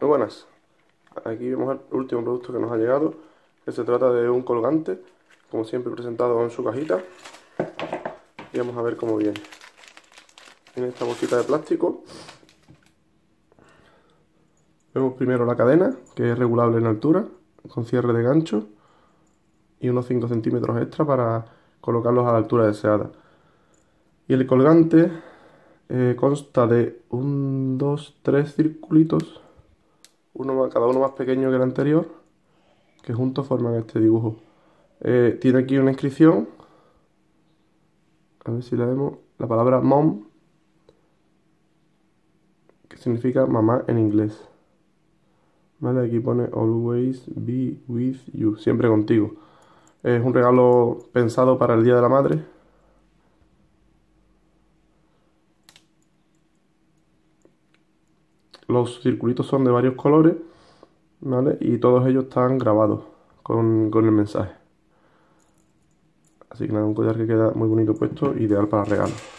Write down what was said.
Muy buenas. Aquí vemos el último producto que nos ha llegado, que se trata de un colgante, como siempre presentado en su cajita. Y vamos a ver cómo viene. En esta bolsita de plástico. Vemos primero la cadena, que es regulable en altura, con cierre de gancho y unos 5 centímetros extra para colocarlos a la altura deseada. Y el colgante eh, consta de un, dos, tres circulitos uno cada uno más pequeño que el anterior, que juntos forman este dibujo. Eh, tiene aquí una inscripción, a ver si la vemos, la palabra mom, que significa mamá en inglés. Vale, aquí pone always be with you, siempre contigo. Es un regalo pensado para el Día de la Madre. Los circulitos son de varios colores, ¿vale? Y todos ellos están grabados con, el mensaje. Así que nada, un collar que queda muy bonito puesto, ideal para regalos.